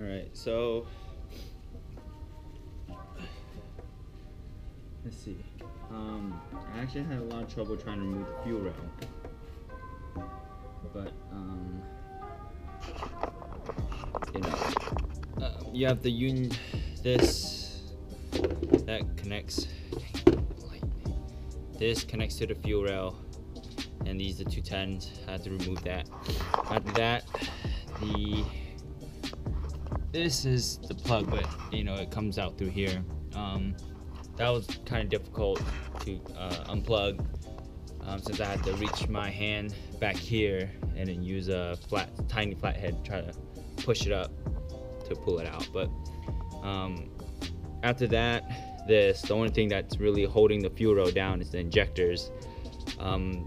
All right, so let's see. Um, I actually had a lot of trouble trying to remove the fuel rail, but um, you know, uh, you have the union. This that connects. This connects to the fuel rail, and these are two tens. I had to remove that. After that, the this is the plug, but you know it comes out through here. Um, that was kind of difficult to uh, unplug um, since I had to reach my hand back here and then use a flat, tiny flathead try to push it up to pull it out. But um, after that, this, the only thing that's really holding the fuel rail down is the injectors. Um,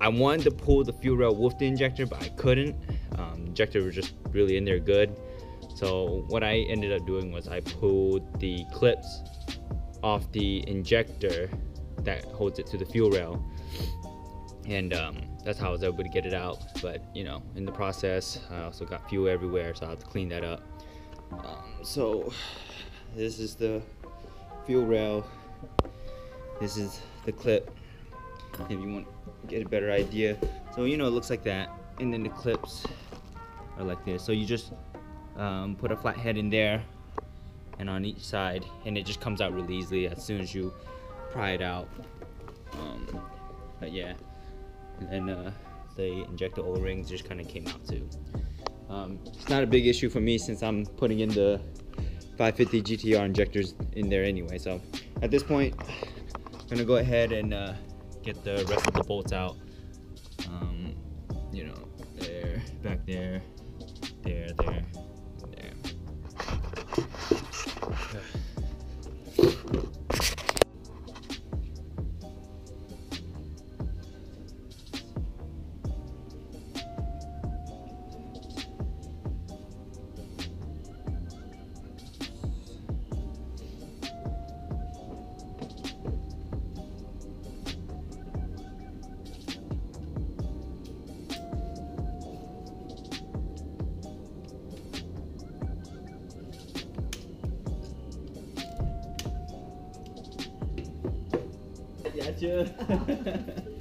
I wanted to pull the fuel rail with the injector, but I couldn't. Um, injector was just really in there good. So what I ended up doing was I pulled the clips off the injector that holds it to the fuel rail, and um, that's how I was able to get it out. But you know, in the process, I also got fuel everywhere, so I had to clean that up. Um, so this is the fuel rail. This is the clip. If you want to get a better idea, so you know it looks like that, and then the clips are like this. So you just um, put a flat head in there, and on each side, and it just comes out really easily as soon as you pry it out. Um, but yeah, and uh, the injector O-rings just kind of came out too. Um, it's not a big issue for me since I'm putting in the 550 GTR injectors in there anyway. So at this point, I'm gonna go ahead and uh, get the rest of the bolts out. Um, you know, there, back there, there, there. フッ。aja.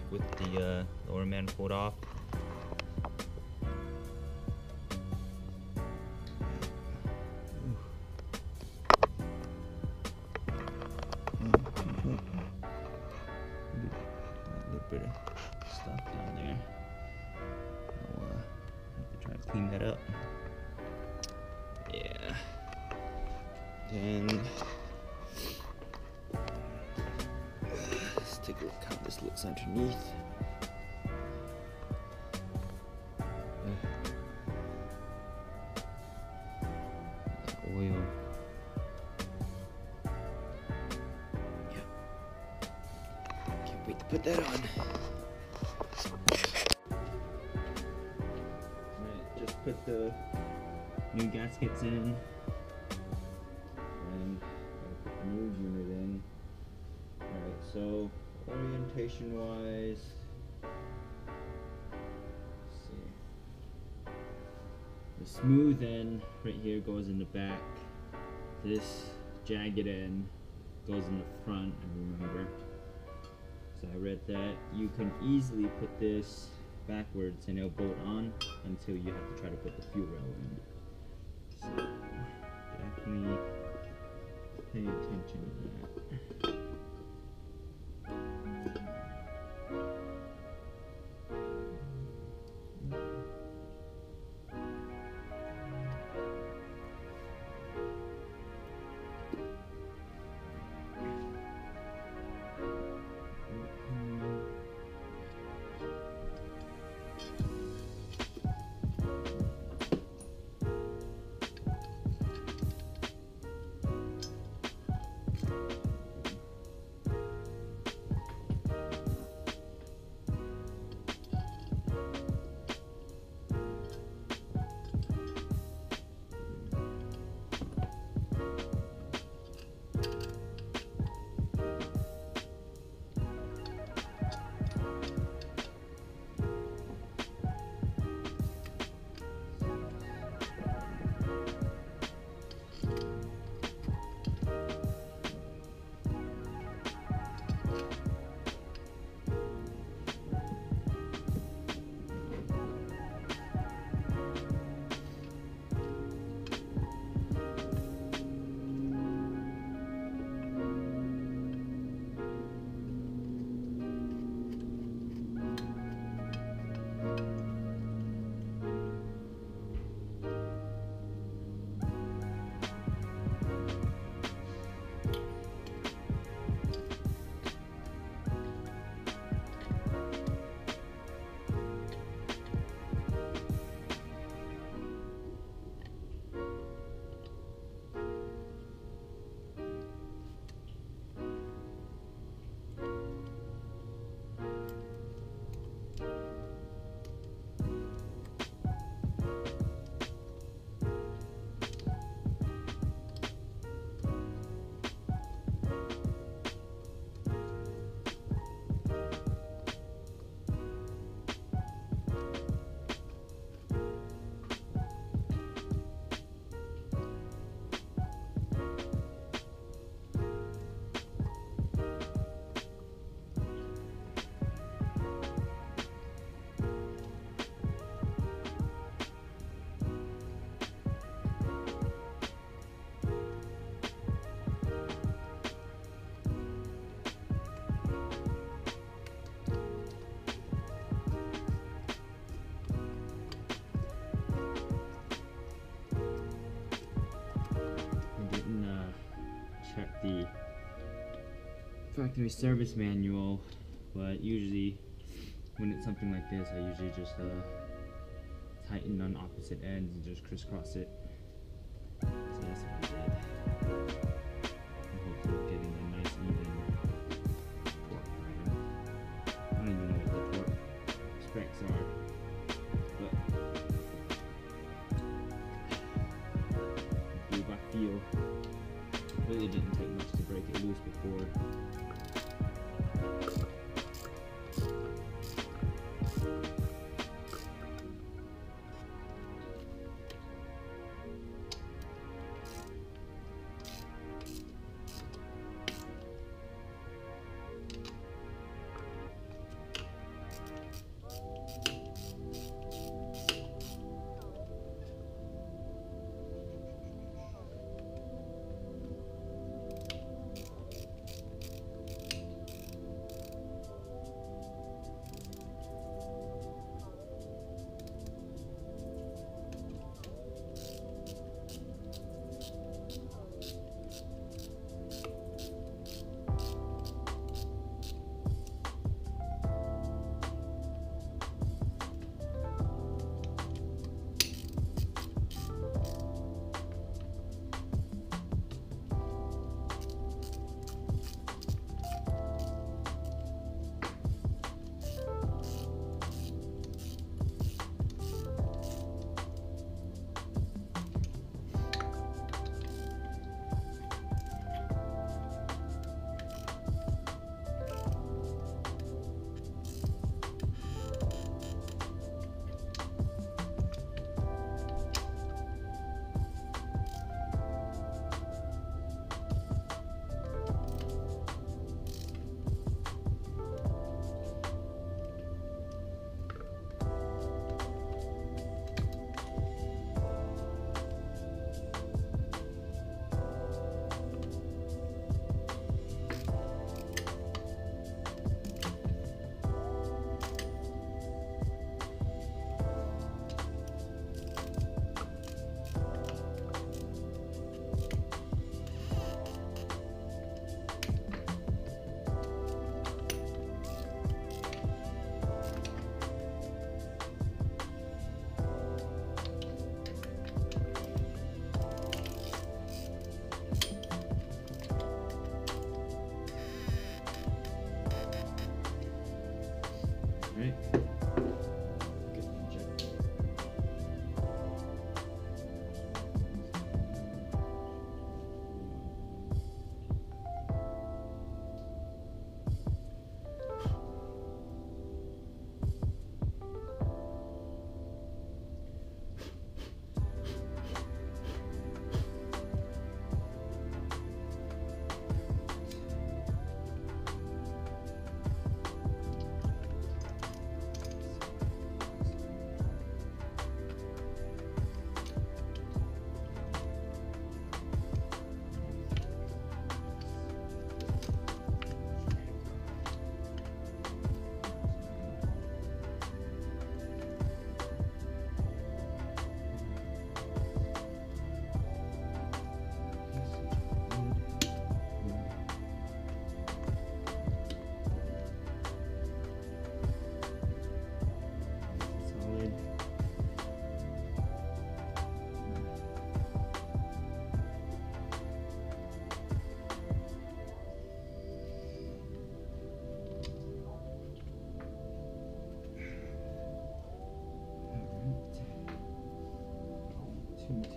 Gotcha. with the uh, lower manifold off. Uh, clean that up. Yeah. Then this looks underneath. Oil. Yeah. Can't wait to put that on. Right, just put the new gaskets in. And put the new unit in. Alright, so orientation wise. See. The smooth end right here goes in the back. This jagged end goes in the front, I remember. So I read that you can easily put this backwards and it'll bolt on until you have to try to put the fuel rail in. So definitely pay attention to that. The factory service manual, but usually when it's something like this, I usually just uh, tighten on opposite ends and just crisscross it.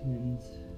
Two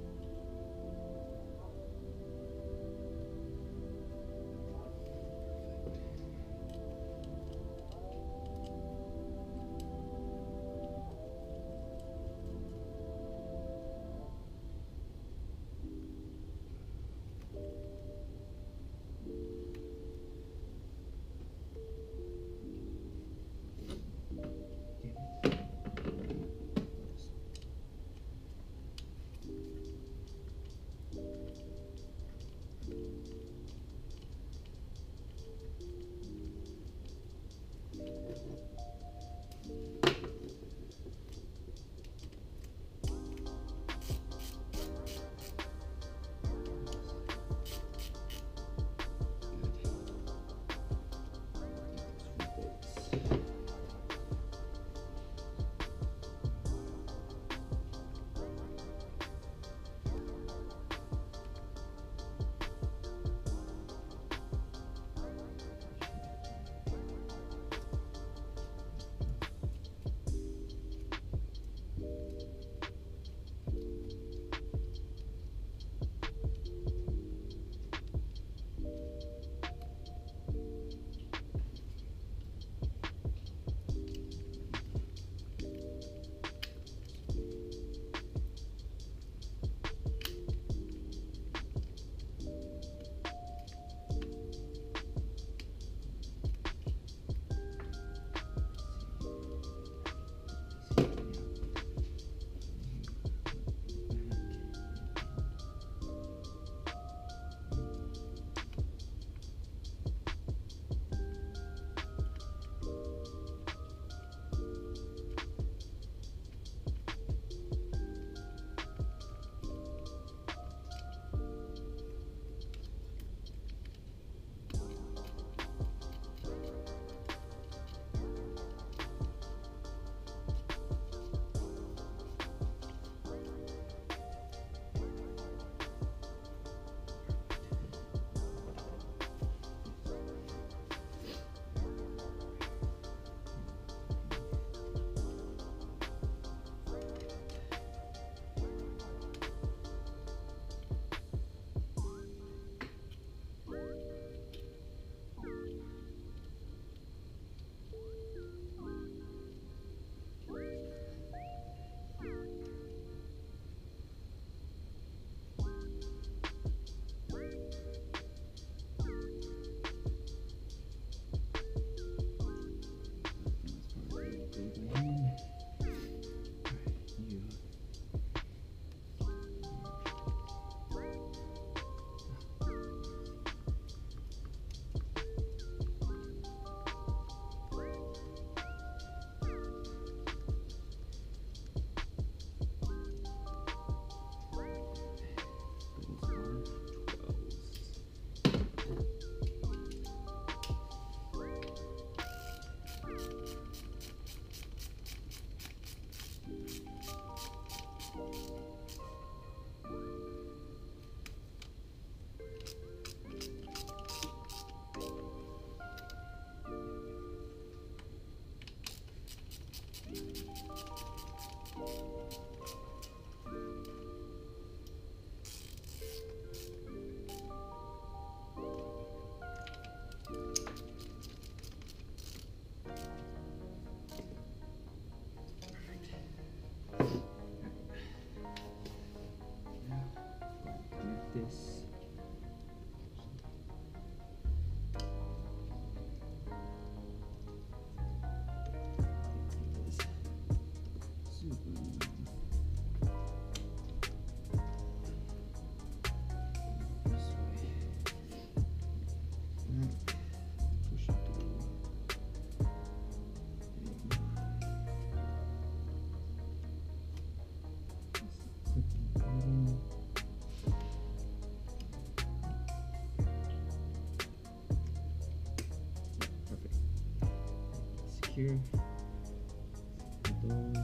Put those.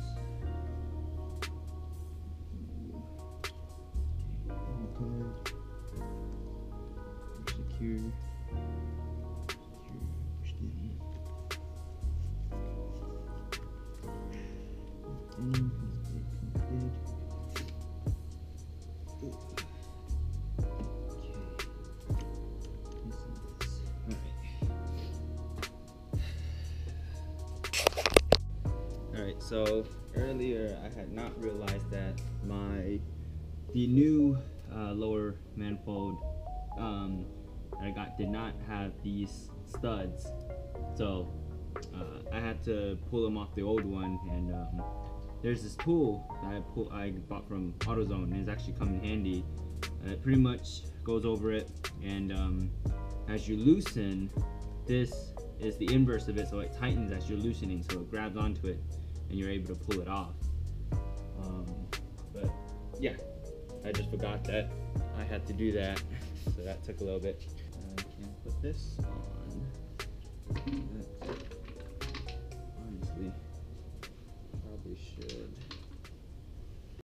Secure. So earlier I had not realized that my the new uh, lower manifold um, I got did not have these studs. So uh, I had to pull them off the old one and um, there's this tool that I pull I bought from AutoZone and it's actually come in handy. Uh, it pretty much goes over it and um, as you loosen this is the inverse of it so it tightens as you're loosening so it grabs onto it and you're able to pull it off. Um, but yeah, I just forgot that I had to do that, so that took a little bit. I can put this on.